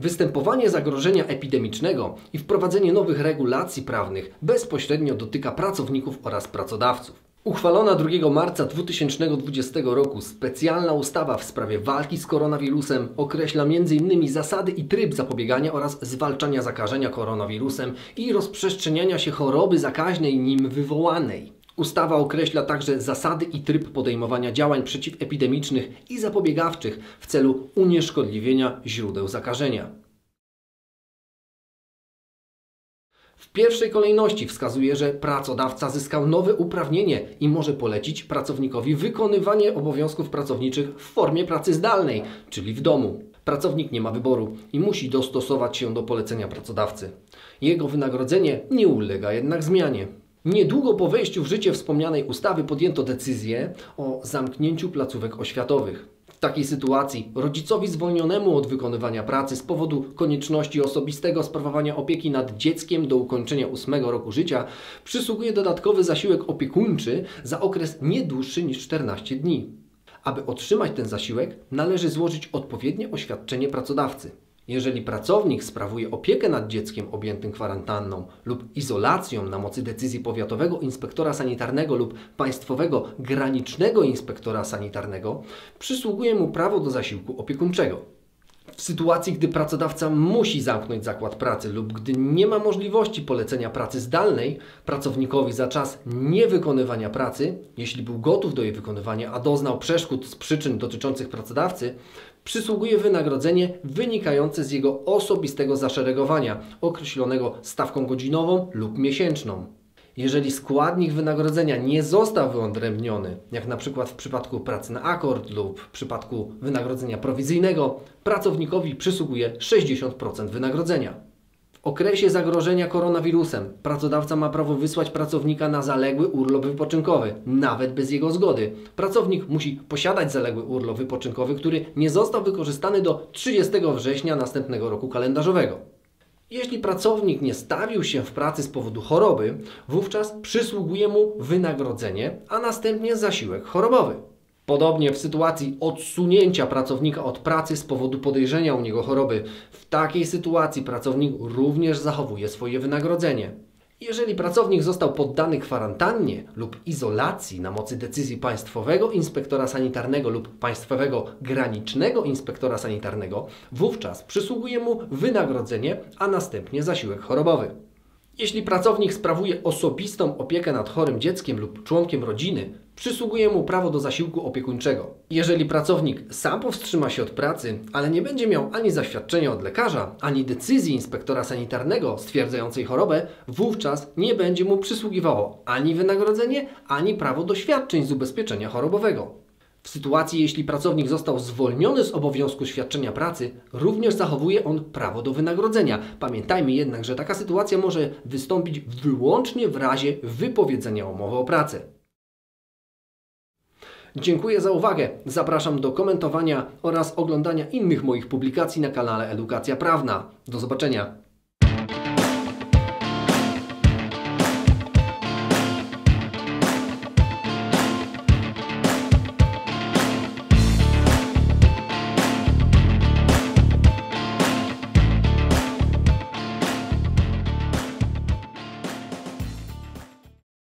Występowanie zagrożenia epidemicznego i wprowadzenie nowych regulacji prawnych bezpośrednio dotyka pracowników oraz pracodawców. Uchwalona 2 marca 2020 roku specjalna ustawa w sprawie walki z koronawirusem określa m.in. zasady i tryb zapobiegania oraz zwalczania zakażenia koronawirusem i rozprzestrzeniania się choroby zakaźnej nim wywołanej. Ustawa określa także zasady i tryb podejmowania działań przeciwepidemicznych i zapobiegawczych w celu unieszkodliwienia źródeł zakażenia. W pierwszej kolejności wskazuje, że pracodawca zyskał nowe uprawnienie i może polecić pracownikowi wykonywanie obowiązków pracowniczych w formie pracy zdalnej, czyli w domu. Pracownik nie ma wyboru i musi dostosować się do polecenia pracodawcy. Jego wynagrodzenie nie ulega jednak zmianie. Niedługo po wejściu w życie wspomnianej ustawy podjęto decyzję o zamknięciu placówek oświatowych. W takiej sytuacji rodzicowi zwolnionemu od wykonywania pracy z powodu konieczności osobistego sprawowania opieki nad dzieckiem do ukończenia ósmego roku życia przysługuje dodatkowy zasiłek opiekuńczy za okres nie dłuższy niż 14 dni. Aby otrzymać ten zasiłek, należy złożyć odpowiednie oświadczenie pracodawcy. Jeżeli pracownik sprawuje opiekę nad dzieckiem objętym kwarantanną lub izolacją na mocy decyzji powiatowego inspektora sanitarnego lub państwowego granicznego inspektora sanitarnego, przysługuje mu prawo do zasiłku opiekuńczego. W sytuacji, gdy pracodawca musi zamknąć zakład pracy lub gdy nie ma możliwości polecenia pracy zdalnej pracownikowi za czas niewykonywania pracy, jeśli był gotów do jej wykonywania, a doznał przeszkód z przyczyn dotyczących pracodawcy, przysługuje wynagrodzenie wynikające z jego osobistego zaszeregowania, określonego stawką godzinową lub miesięczną. Jeżeli składnik wynagrodzenia nie został wyodrębniony, jak na przykład w przypadku pracy na akord lub w przypadku wynagrodzenia prowizyjnego, pracownikowi przysługuje 60% wynagrodzenia. W okresie zagrożenia koronawirusem pracodawca ma prawo wysłać pracownika na zaległy urlop wypoczynkowy, nawet bez jego zgody. Pracownik musi posiadać zaległy urlop wypoczynkowy, który nie został wykorzystany do 30 września następnego roku kalendarzowego. Jeśli pracownik nie stawił się w pracy z powodu choroby, wówczas przysługuje mu wynagrodzenie, a następnie zasiłek chorobowy. Podobnie w sytuacji odsunięcia pracownika od pracy z powodu podejrzenia u niego choroby, w takiej sytuacji pracownik również zachowuje swoje wynagrodzenie. Jeżeli pracownik został poddany kwarantannie lub izolacji na mocy decyzji państwowego inspektora sanitarnego lub państwowego granicznego inspektora sanitarnego, wówczas przysługuje mu wynagrodzenie, a następnie zasiłek chorobowy. Jeśli pracownik sprawuje osobistą opiekę nad chorym dzieckiem lub członkiem rodziny, przysługuje mu prawo do zasiłku opiekuńczego. Jeżeli pracownik sam powstrzyma się od pracy, ale nie będzie miał ani zaświadczenia od lekarza, ani decyzji inspektora sanitarnego stwierdzającej chorobę, wówczas nie będzie mu przysługiwało ani wynagrodzenie, ani prawo do świadczeń z ubezpieczenia chorobowego. W sytuacji, jeśli pracownik został zwolniony z obowiązku świadczenia pracy, również zachowuje on prawo do wynagrodzenia. Pamiętajmy jednak, że taka sytuacja może wystąpić wyłącznie w razie wypowiedzenia umowy o pracę. Dziękuję za uwagę. Zapraszam do komentowania oraz oglądania innych moich publikacji na kanale Edukacja Prawna. Do zobaczenia.